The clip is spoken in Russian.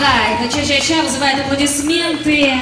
Да, это ча-ча-ча вызывает аплодисменты.